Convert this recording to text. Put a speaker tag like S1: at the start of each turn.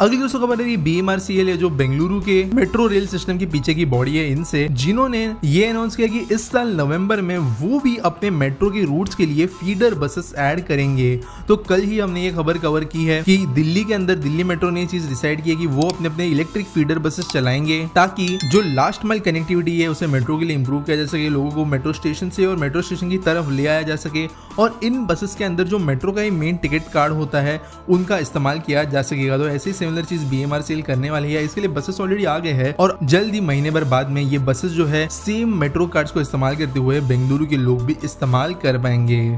S1: अगली दोस्तों खबर है B M R C L जो बेंगलुरु के मेट्रो रेल सिस्टम के पीछे की बॉडी है इनसे, जिन्होंने ये अनाउंस किया कि इस साल नवंबर में वो भी अपने मेट्रो के रूट्स के लिए फीडर बसेस ऐड करेंगे। तो कल ही हमने ये खबर कवर की है कि दिल्ली के अंदर दिल्ली मेट्रो ने चीज़ डिसाइड किया कि वो अपने अपने इलेक्ट्रिक फीडर बसेस चलाएँगे, ताकि जो लास्ट माइल कनेक्टिविटी है उसे मेट्रो के लिए इम्प्रूव किया जा सके, लोगों को मेट्रो स्टेशन से और मेट्रो स्टेशन की तरफ़ ले आया जा सके, और इन बसेस के अंदर जो मेट्रो का ही मेन टिकट कार्ड होता है, उनका इस्तेमाल किया जा सकेगा। तो ऐसी सिमिलर चीज़ बी करने वाली है, इसके लिए बसेस ऑलरेडी आ गए हैं और जल्द ही महीने भर बाद में ये बसेस जो है सेम मेट्रो कार्ड को इस्तेमाल करते हुए बेंगलुरु के लोग भी इस्तेमाल कर पाएँगे।